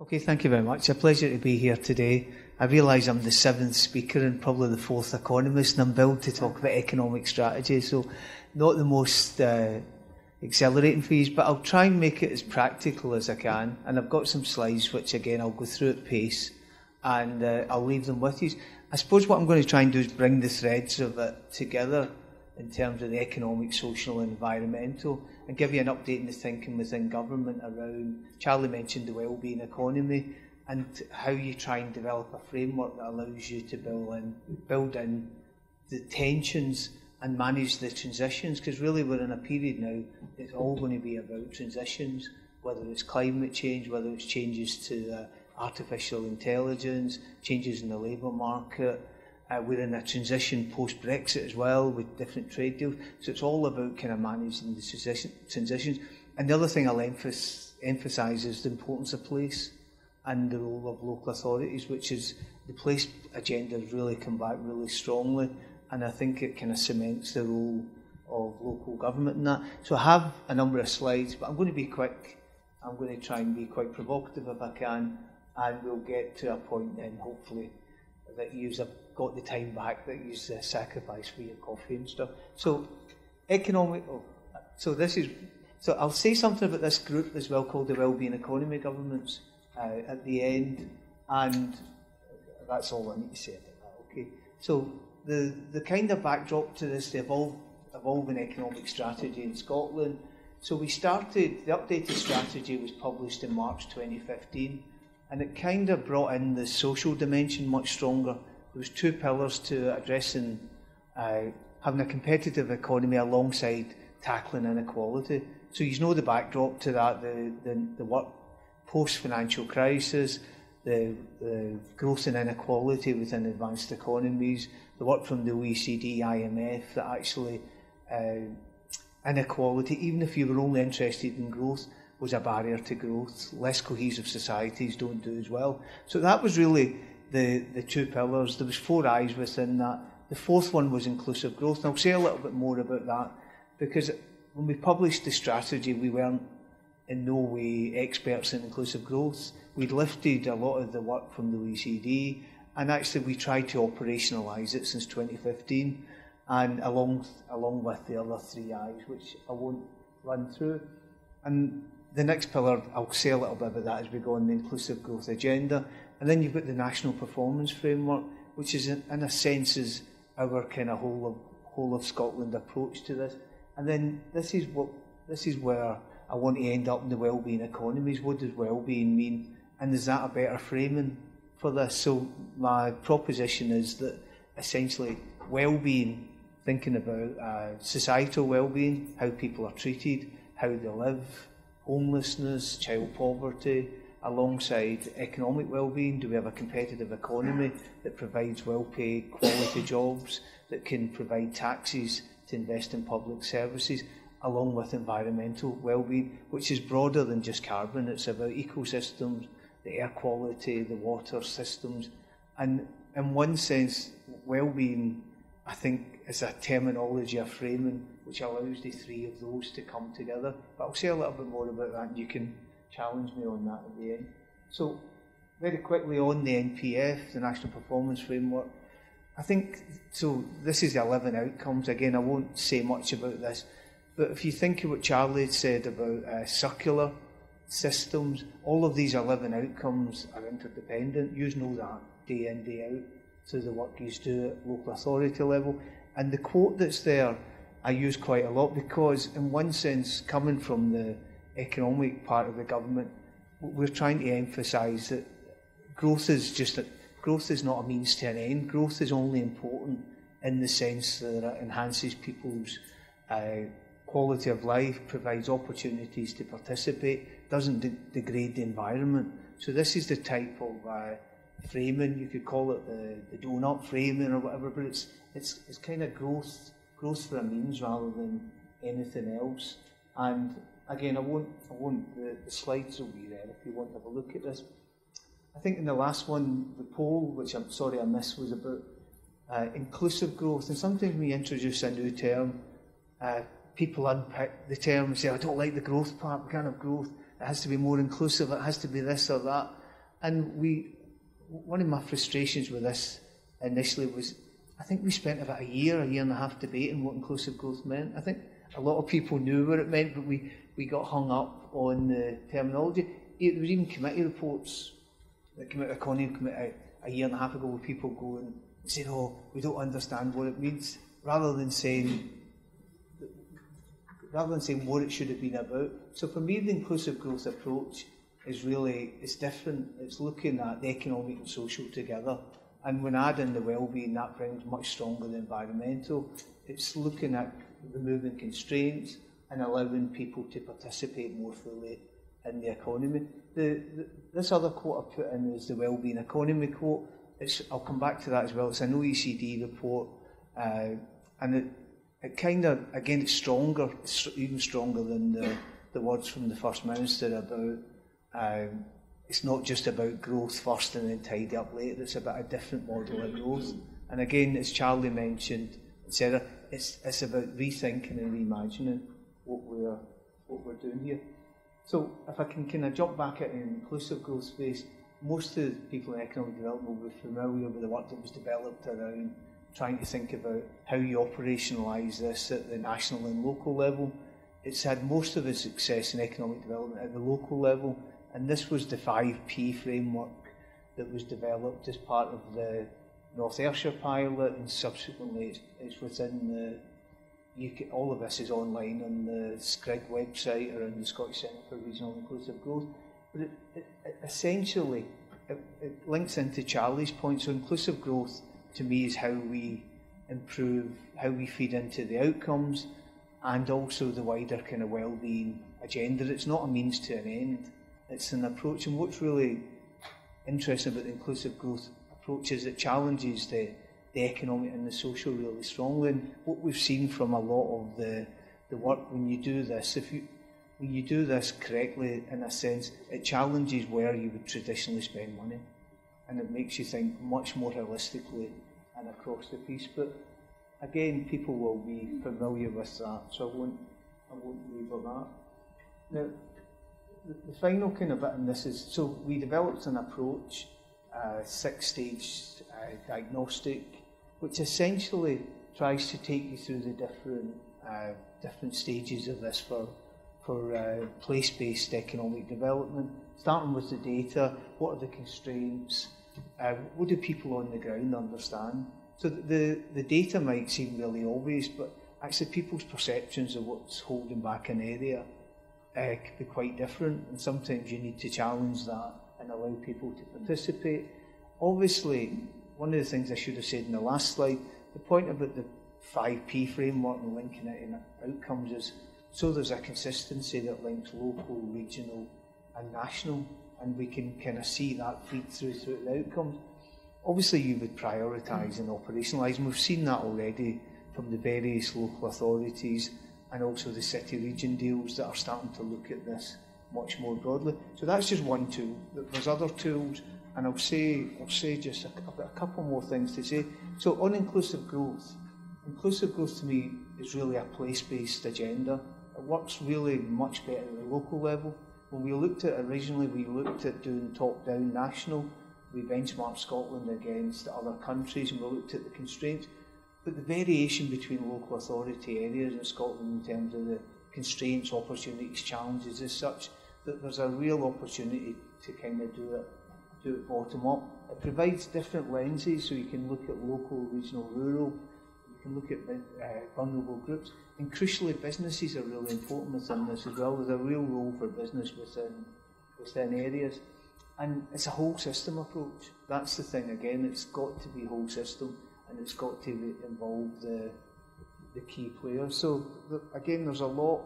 Okay, thank you very much. A pleasure to be here today. I realise I'm the seventh speaker and probably the fourth economist, and I'm billed to talk about economic strategy, so not the most uh, accelerating fees, but I'll try and make it as practical as I can. And I've got some slides which, again, I'll go through at pace and uh, I'll leave them with you. I suppose what I'm going to try and do is bring the threads of it together in terms of the economic, social, and environmental, and give you an update in the thinking within government around. Charlie mentioned the wellbeing economy and how you try and develop a framework that allows you to build in, build in the tensions and manage the transitions, because really we're in a period now that's all going to be about transitions, whether it's climate change, whether it's changes to uh, artificial intelligence, changes in the labour market, uh, we're in a transition post-Brexit as well with different trade deals. So it's all about kind of managing the transition, transitions. And the other thing I'll emphasize, emphasize is the importance of place and the role of local authorities, which is the place agenda has really come back really strongly. And I think it kind of cements the role of local government in that. So I have a number of slides, but I'm going to be quick. I'm going to try and be quite provocative if I can, and we'll get to a point then, hopefully, that you have got the time back, that you've uh, sacrificed for your coffee and stuff. So, economic. Oh, so this is. So I'll say something about this group as well called the Wellbeing Economy Governments uh, at the end, and that's all I need to say about that. Okay. So the, the kind of backdrop to this, the evolve, evolving economic strategy in Scotland. So we started, the updated strategy was published in March 2015, and it kind of brought in the social dimension much stronger. there was two pillars to addressing uh, having a competitive economy alongside tackling inequality. So you know the backdrop to that, the, the, the work post-financial crisis, the, the growth in inequality within advanced economies, the work from the OECD, IMF, that actually uh, inequality, even if you were only interested in growth, was a barrier to growth. Less cohesive societies don't do as well. So that was really the, the two pillars. There was four eyes within that. The fourth one was inclusive growth. And I'll say a little bit more about that because when we published the strategy, we weren't in no way experts in inclusive growth. We'd lifted a lot of the work from the OECD and actually we tried to operationalise it since 2015 and along, along with the other three eyes, which I won't run through. And the next pillar, I'll say a little bit about that as we go on the inclusive growth agenda. And then you've got the national performance framework which is in, in a sense is our kind of whole of whole of Scotland approach to this. And then this is what this is where I want to end up in the well-being economies. What does well-being mean? And is that a better framing for this. So my proposition is that essentially well-being, thinking about uh, societal well-being, how people are treated, how they live, homelessness, child poverty, alongside economic well-being. Do we have a competitive economy that provides well-paid, quality jobs that can provide taxes to invest in public services? along with environmental well-being, which is broader than just carbon. It's about ecosystems, the air quality, the water systems. And in one sense, well-being, I think, is a terminology, a framing, which allows the three of those to come together. But I'll say a little bit more about that, and you can challenge me on that at the end. So, very quickly on the NPF, the National Performance Framework, I think, so this is the 11 outcomes. Again, I won't say much about this, but if you think of what Charlie said about uh, circular, systems, all of these 11 outcomes are interdependent. You know that day in, day out through the work you do at local authority level. And the quote that's there, I use quite a lot because, in one sense, coming from the economic part of the government, we're trying to emphasise that growth is just that growth is not a means to an end. Growth is only important in the sense that it enhances people's uh, quality of life, provides opportunities to participate, doesn't de- degrade the environment. So this is the type of uh, framing you could call it the, the donut framing or whatever, but it's it's it's kind of growth growth for a means rather than anything else. And again, I won't I won't the, the slides will be there if you want to have a look at this. I think in the last one, the poll, which I'm sorry I missed, was about uh, inclusive growth. And sometimes we introduce a new term, uh, people unpick the term and say, I don't like the growth part, we can't have growth it has to be more inclusive, it has to be this or that. And we, one of my frustrations with this initially was, I think we spent about a year, a year and a half debating what inclusive growth meant. I think a lot of people knew what it meant, but we, we got hung up on the terminology. There was even committee reports that came out of Economy Committee a year and a half ago where people going and saying, oh, we don't understand what it means, rather than saying, rather than saying what it should have been about. So for me, the inclusive growth approach is really, it's different. It's looking at the economic and social together. And when adding the well-being, that brings much stronger the environmental. It's looking at removing constraints and allowing people to participate more fully in the economy. The, the, this other quote I put in is the well-being economy quote. It's, I'll come back to that as well. It's an OECD report, uh, and it, it kind of again it's stronger, even stronger than the, the words from the first minister about. Um, it's not just about growth first and then tidy up later. It's about a different model of growth. And again, as Charlie mentioned, etc. it's it's about rethinking and reimagining what we're what we're doing here. So if I can kind of jump back at an inclusive growth space, most of the people in economic development will be familiar with the work that was developed around trying to think about how you operationalise this at the national and local level. It's had most of its success in economic development at the local level, and this was the 5P framework that was developed as part of the North Ayrshire pilot, and subsequently it's, within the uh, UK, all of this is online on the SCRIG website or on the Scottish Centre for Regional Inclusive Growth. But it, it, it essentially, it, it links into Charlie's point. So inclusive growth, to me, is how we improve, how we feed into the outcomes, and also the wider kind of well-being agenda. It's not a means to an end. It's an approach. And what's really interesting about the inclusive growth approach that challenges the the economic and the social really strongly. And what we've seen from a lot of the the work when you do this, if you when you do this correctly, in a sense, it challenges where you would traditionally spend money, and it makes you think much more holistically and across the piece. But again, people will be familiar with that, so I won't I won't label that. Now, the, the final kind of bit in this is so we developed an approach, uh, six stage uh, diagnostic which essentially tries to take you through the different uh, different stages of this for for uh, place-based economic development, starting with the data, what are the constraints, uh, what do people on the ground understand? So the, the data might seem really obvious, but actually people's perceptions of what's holding back an area uh, could be quite different, and sometimes you need to challenge that and allow people to participate. Obviously, one of the things I should have said in the last slide, the point about the 5P framework and linking it in outcomes is so there's a consistency that links local, regional, and national, and we can kind of see that feed through through the outcomes. Obviously, you would prioritise and operationalise, and we've seen that already from the various local authorities and also the city region deals that are starting to look at this much more broadly. So that's just one tool. There's other tools and I'll say, I'll say just a, I've got a couple more things to say. So on inclusive growth, inclusive growth to me is really a place-based agenda. It works really much better at the local level. When we looked at it originally, we looked at doing top-down national. We benchmarked Scotland against other countries and we looked at the constraints. But the variation between local authority areas in Scotland in terms of the constraints, opportunities, challenges as such that there's a real opportunity to kind of do it do it bottom up. It provides different lenses so you can look at local, regional, rural, you can look at uh, vulnerable groups. And crucially, businesses are really important within this as well. There's a real role for business within, within areas. And it's a whole system approach. That's the thing, again, it's got to be whole system and it's got to involve the, the key players. So, again, there's a lot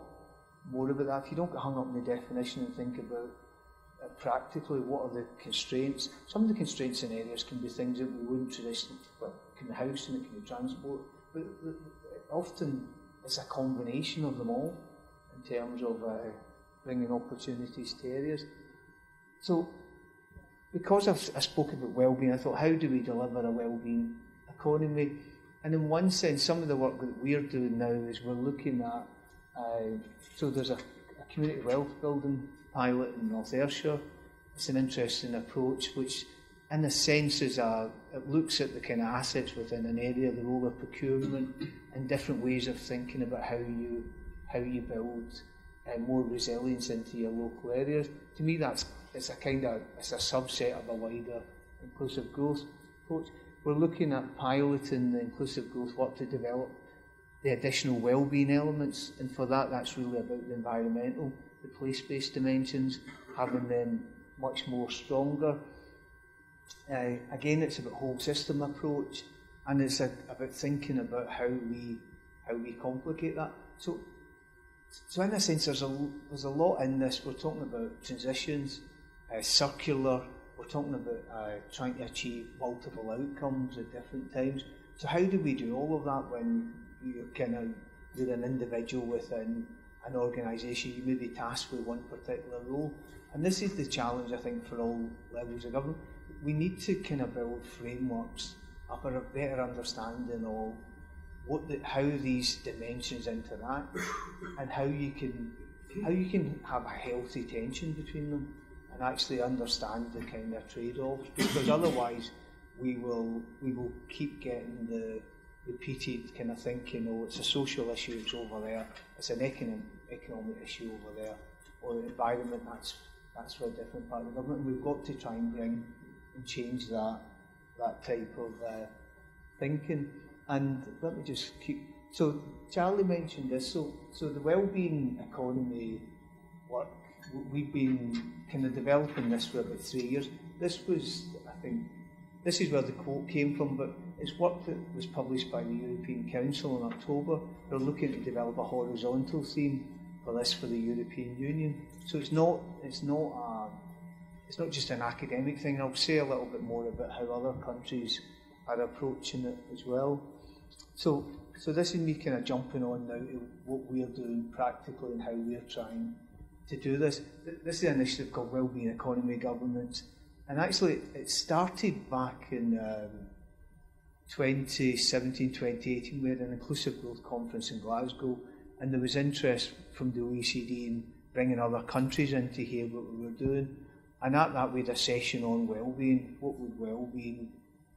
more about that. If you don't get hung up in the definition and think about uh, practically what are the constraints. Some of the constraints in areas can be things that we wouldn't traditionally, well, can be housing, it can be transport, but often it's a combination of them all in terms of uh, bringing opportunities to areas. So, because I've, I spoke about well-being, I thought, how do we deliver a well-being economy? And in one sense, some of the work that we're doing now is we're looking at, uh, so there's a, a community wealth building pilot in North Ayrshire. it's an interesting approach, which in a sense is a, it looks at the kind of assets within an area, the role of procurement, and different ways of thinking about how you how you build uh, more resilience into your local areas. To me, that's it's a kind of it's a subset of a wider inclusive growth approach. We're looking at piloting the inclusive growth work to develop the additional well-being elements, and for that, that's really about the environmental, the place-based dimensions, having them much more stronger. Uh, again, it's about whole system approach, and it's a, about thinking about how we how we complicate that. So, so in a sense, there's a there's a lot in this. We're talking about transitions, uh, circular. We're talking about uh, trying to achieve multiple outcomes at different times. So how do we do all of that when you're kind of you're an individual within an organisation? You may be tasked with one particular role, and this is the challenge I think for all levels of government. We need to kind of build frameworks of a better understanding of what the, how these dimensions interact and how you can how you can have a healthy tension between them and actually understand the kind of trade-offs because otherwise we will we will keep getting the repeated kind of thinking oh it's a social issue it's over there. It's an economic economic issue over there. Or the environment that's that's for a different part of the government. We've got to try and bring and change that that type of uh, thinking. And let me just keep so Charlie mentioned this. So so the well-being economy work we've been kind of developing this for about three years. This was, I think, this is where the quote came from, but it's work that was published by the European Council in October. They're looking to develop a horizontal theme for this for the European Union. So it's not, it's not, a, it's not just an academic thing. I'll say a little bit more about how other countries are approaching it as well. So, so this is me kind of jumping on now to what we're doing practically and how we're trying to do this. This is an initiative called Wellbeing Economy Government, and actually it started back in um, 2017, 2018. We had an inclusive growth conference in Glasgow, and there was interest from the OECD in bringing other countries in to hear what we were doing. And at that, we had a session on well-being. What would well-being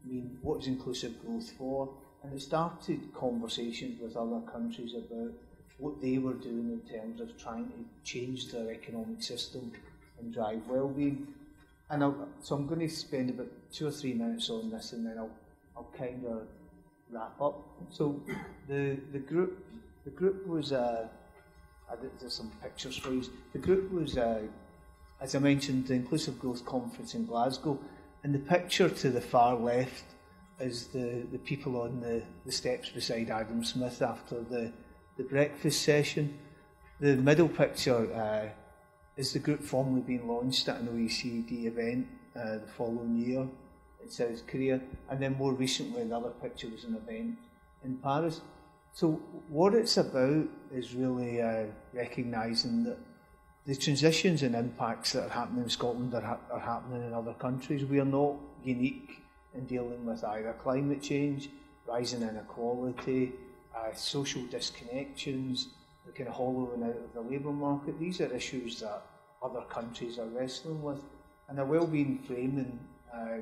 mean? What is inclusive growth for? And it started conversations with other countries about what they were doing in terms of trying to change their economic system and drive well-being. And I'll, so I'm going to spend about two or three minutes on this, and then I'll I'll kind of wrap up. So the the group the group was uh, there's some pictures for you. The group was uh, as I mentioned the Inclusive Growth Conference in Glasgow, and the picture to the far left is the, the people on the, the steps beside Adam Smith after the the breakfast session. The middle picture uh, is the group formally being launched at an OECD event uh, the following year in South Korea, and then more recently, another picture was an event in Paris. So, what it's about is really uh, recognising that the transitions and impacts that are happening in Scotland are, ha- are happening in other countries. We are not unique in dealing with either climate change, rising inequality, uh, social disconnections, the kind of hollowing out of the labour market. These are issues that other countries are wrestling with. And a well-being framing uh,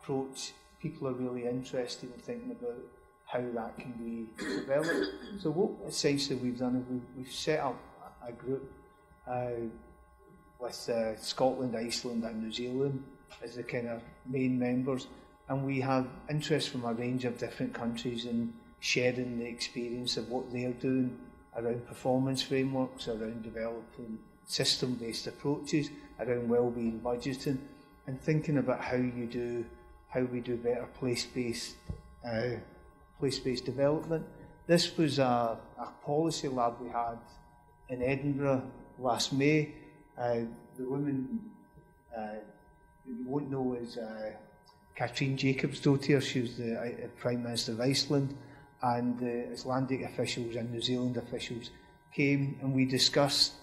approach, people are really interested in thinking about how that can be developed. So what essentially we've done is we've, we've set up a group uh, with uh, Scotland, Iceland and New Zealand as the kind of main members and we have interest from a range of different countries in sharing the experience of what they're doing around performance frameworks, around developing system-based approaches, around well-being budgeting and thinking about how you do how we do better place-based, uh, place-based development. This was a, a policy lab we had in Edinburgh last May. Uh, the woman uh, you won't know is uh, Katrín Jakobsdóttir. She was the uh, Prime Minister of Iceland and the Icelandic officials and New Zealand officials came and we discussed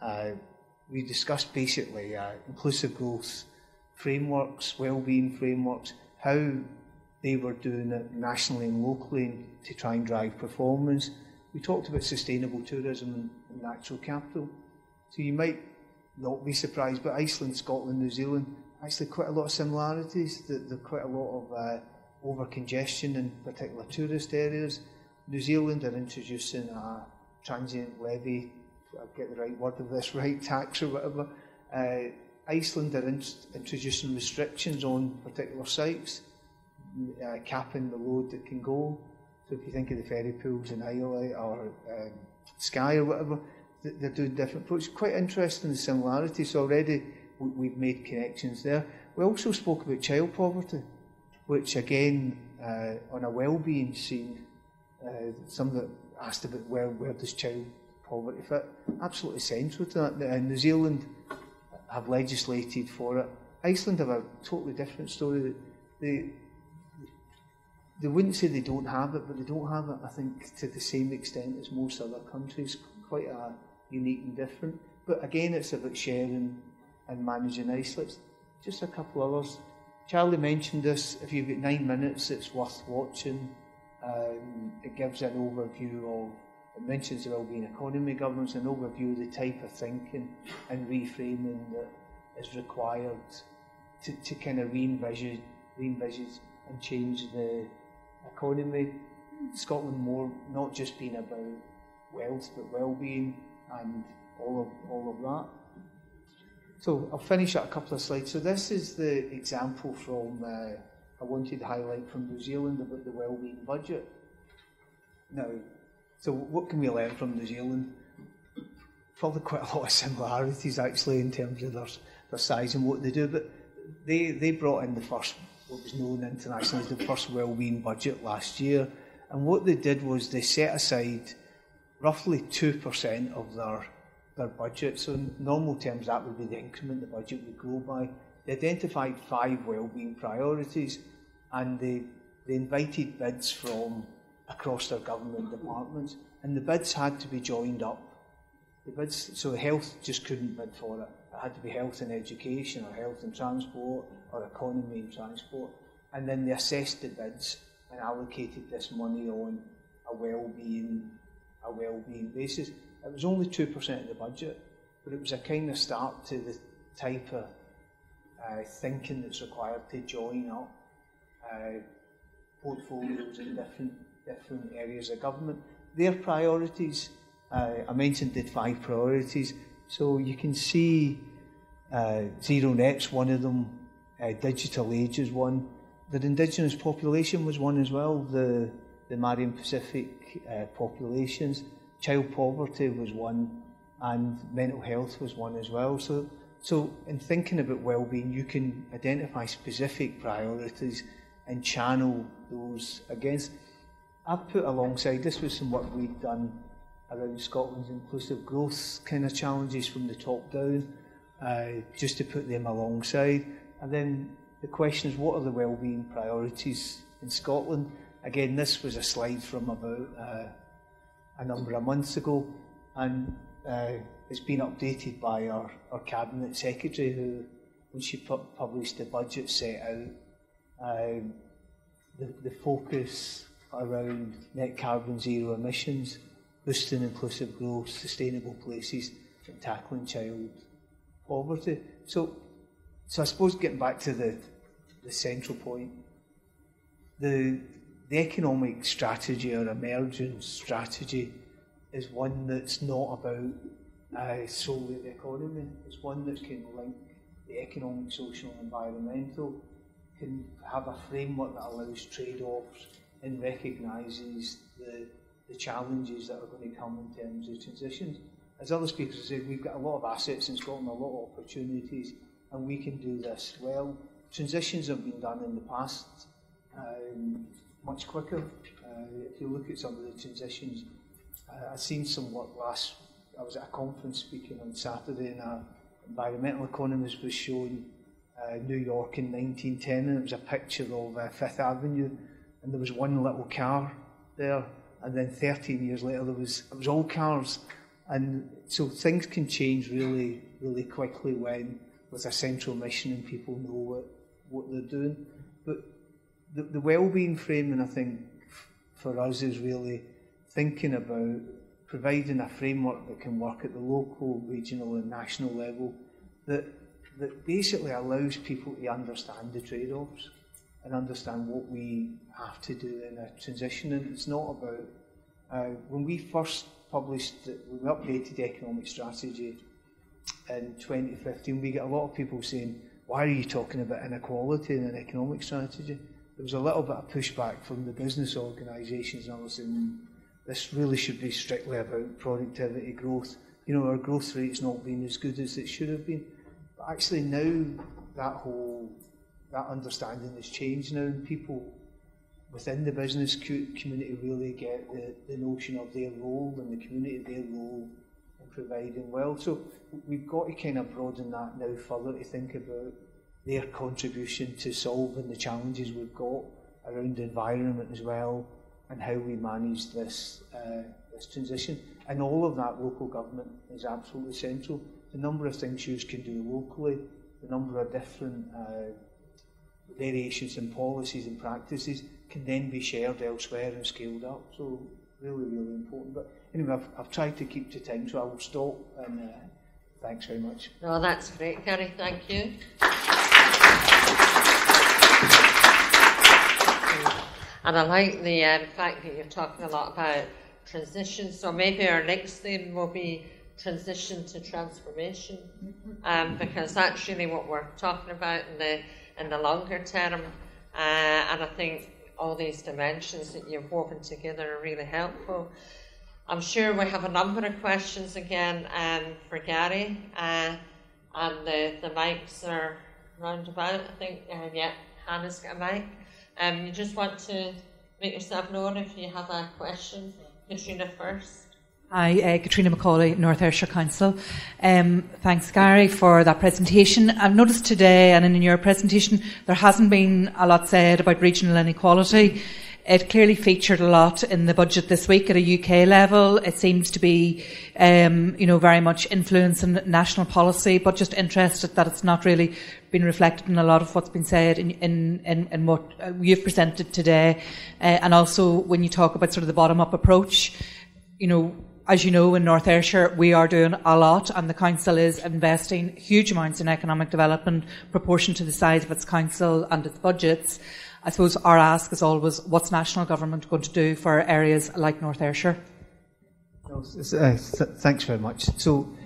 uh, we discussed basically uh, inclusive growth frameworks, well-being frameworks, how they were doing it nationally and locally to try and drive performance. We talked about sustainable tourism and natural capital. So you might not be surprised, but Iceland, Scotland, New Zealand, actually quite a lot of similarities. There's quite a lot of uh, over congestion in particular tourist areas. New Zealand are introducing a transient levy, I'll get the right word of this right, tax or whatever. Uh, Iceland are in, introducing restrictions on particular sites, uh, capping the load that can go. So if you think of the fairy pools in Islay or um, Skye or whatever, they're doing different approaches. Quite interesting the similarities. Already we've made connections there. We also spoke about child poverty, which again, uh, on a well-being scene, uh, some that asked about where, where does child poverty fit? Absolutely central to that. Uh, New Zealand have legislated for it. Iceland have a totally different story. They, they wouldn't say they don't have it, but they don't have it, I think, to the same extent as most other countries. Quite a unique and different. But again, it's about sharing and managing isolates. Just a couple others. Charlie mentioned this. If you've got nine minutes, it's worth watching. Um, it gives an overview of, it mentions the wellbeing economy governments, an overview of the type of thinking and reframing that is required to, to kind of re-envisage, re-envisage and change the economy. Scotland more not just being about wealth but well-being and all of all of that. So I'll finish at a couple of slides. So this is the example from uh, I wanted to highlight from New Zealand about the well-being budget. Now, so what can we learn from New Zealand? Probably quite a lot of similarities actually in terms of their, their size and what they do, but they, they brought in the first, what was known internationally as the first well-being budget last year. And what they did was they set aside roughly 2% of their, their budget. So in normal terms, that would be the increment the budget would grow by. They identified five wellbeing priorities and they, they invited bids from across their government departments and the bids had to be joined up. The bids, so health just couldn't bid for it. It had to be health and education or health and transport or economy and transport. And then they assessed the bids and allocated this money on a well-being a well-being basis. It was only 2% of the budget, but it was a kind of start to the type of uh, thinking that's required to join up uh, portfolios in different different areas of government. Their priorities, uh, I mentioned the five priorities, so you can see uh, Zero Net's one of them, uh, Digital Age is one, the Indigenous population was one as well, the the Maori and Pacific uh, populations. Child poverty was one, and mental health was one as well. So, so in thinking about well-being, you can identify specific priorities and channel those against. I've put alongside, this was some work we've done around Scotland's inclusive growth kind of challenges from the top down, uh, just to put them alongside. And then the question is, what are the wellbeing priorities in Scotland? Again, this was a slide from about uh, a number of months ago, and uh, it's been updated by our, our cabinet secretary, who, when she pu- published the budget, set out um, the, the focus around net carbon zero emissions, boosting inclusive growth, sustainable places, and tackling child poverty. So, so I suppose getting back to the the central point, the the economic strategy or emergence strategy is one that's not about uh, solely the economy. It's one that can link the economic, social, and environmental, can have a framework that allows trade-offs and recognises the, the challenges that are going to come in terms of transitions. As other speakers have said, we've got a lot of assets in Scotland, a lot of opportunities, and we can do this well. Transitions have been done in the past. Um, much quicker. Uh, if you look at some of the transitions, uh, I've seen some work last. I was at a conference speaking on Saturday, and an environmental economist was showing uh, New York in 1910, and it was a picture of uh, Fifth Avenue, and there was one little car there, and then 13 years later there was it was all cars, and so things can change really, really quickly when there's a central mission and people know what what they're doing. But the, the well-being framing, I think, for us is really thinking about providing a framework that can work at the local, regional and national level that, that basically allows people to understand the trade-offs and understand what we have to do in a transition. And it's not about, uh, when we first published, when we updated the economic strategy in 2015, we get a lot of people saying, why are you talking about inequality in an economic strategy? There was a little bit of pushback from the business organisations and others saying, this really should be strictly about productivity growth. You know, our growth rate's not been as good as it should have been. But actually now that whole, that understanding has changed now, and people within the business community really get the, the notion of their role and the community their role in providing well. So we've got to kind of broaden that now further to think about their contribution to solving the challenges we've got around the environment as well and how we manage this uh, this transition. And all of that local government is absolutely central. The number of things you can do locally, the number of different uh, variations in policies and practices can then be shared elsewhere and scaled up. So really, really important. But anyway, I've, I've tried to keep to time, so I will stop and uh, thanks very much. No, that's great, Gary. Thank you. And I like the uh, fact that you're talking a lot about transition. So maybe our next theme will be transition to transformation, um, because that's really what we're talking about in the in the longer term. Uh, and I think all these dimensions that you've woven together are really helpful. I'm sure we have a number of questions again um, for Gary, uh, and the, the mics are round about. I think, uh, yeah, Hannah's got a mic. Um, you just want to make yourself known if you have a question. Katrina first. Hi, uh, Katrina Macaulay, North Ayrshire Council. Um, thanks, Gary, for that presentation. I've noticed today and in your presentation there hasn't been a lot said about regional inequality. It clearly featured a lot in the budget this week at a UK level. It seems to be, um, you know, very much influencing national policy, but just interested that it's not really been reflected in a lot of what's been said in, in, in, in what uh, you've presented today. Uh, and also when you talk about sort of the bottom-up approach, you know, as you know, in North Ayrshire, we are doing a lot, and the council is investing huge amounts in economic development, proportion to the size of its council and its budgets. I suppose our ask is always, what's national government going to do for areas like North Ayrshire? Uh, th- thanks very much. So,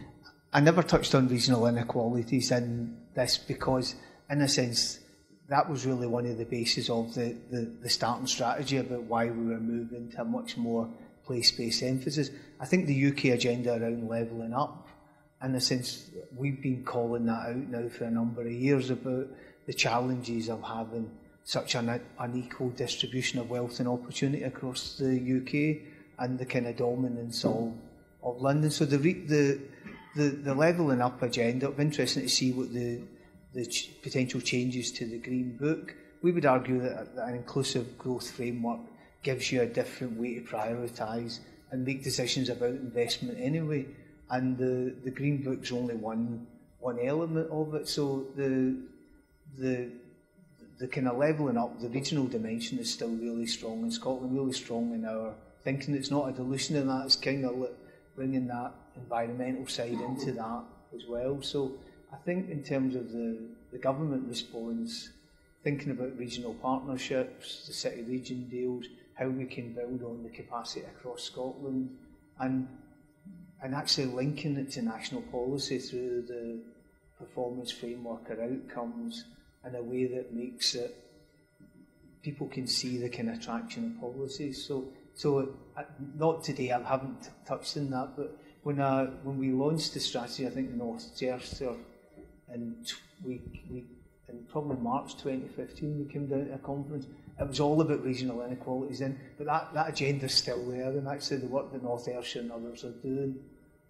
I never touched on regional inequalities in this because, in a sense, that was really one of the bases of the, the, the starting strategy about why we were moving to a much more place-based emphasis. I think the UK agenda around levelling up, in the sense we've been calling that out now for a number of years about the challenges of having such an unequal distribution of wealth and opportunity across the UK and the kind of dominance of, of London. So the, the, the, the levelling up agenda, it'll be interesting to see what the, the ch- potential changes to the Green Book. We would argue that an inclusive growth framework gives you a different way to prioritise and make decisions about investment anyway. And the, the Green Book's only one one element of it. So the the the kind of levelling up, the regional dimension is still really strong in Scotland, really strong in our thinking. It's not a dilution of that, it's kind of bringing that environmental side into that as well. So I think in terms of the, the government response, thinking about regional partnerships, the city region deals, how we can build on the capacity across Scotland and and actually linking it to national policy through the performance framework or outcomes in a way that makes it people can see the kind of traction of policies. So, so uh, not today. I haven't touched on that, but when I, when we launched the strategy, I think in North Ayrshire, and we we in probably March 2015, we came down to a conference it was all about regional inequalities then, but that, that agenda's still there, and actually the work that North Ayrshire and others are doing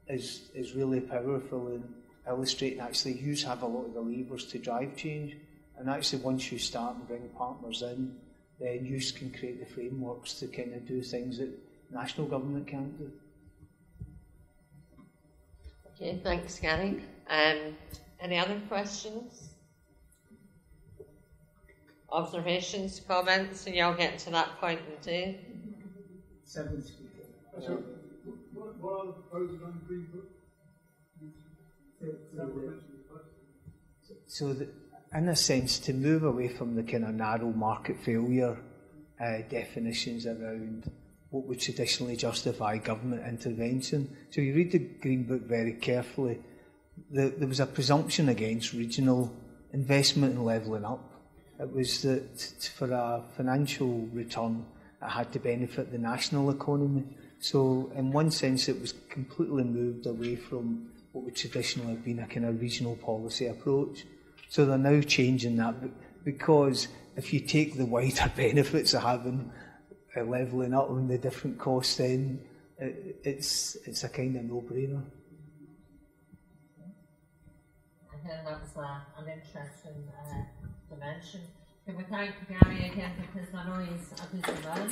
is, is really powerful in illustrating actually you have a lot of the levers to drive change, and actually once you start and bring partners in, then you can create the frameworks to kind of do things that national government can't do. Okay, thanks, Gary. Um, any other questions? Observations, comments, and you'll get to that point in two. Seven speaker. So, what, what are the proposals on the Green Book? So, the, in a sense, to move away from the kind of narrow market failure uh, definitions around what would traditionally justify government intervention. So you read the Green Book very carefully. The, there was a presumption against regional investment and levelling up. It was that for a financial return, it had to benefit the national economy. So in one sense, it was completely moved away from what would traditionally have been a kind of regional policy approach. So they're now changing that because if you take the wider benefits of having uh, levelling up on the different costs, then it, it's it's a kind of no-brainer. I think that was uh, an interesting uh, dimension. Can we thank Gary again because I know he's a busy man.